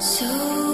So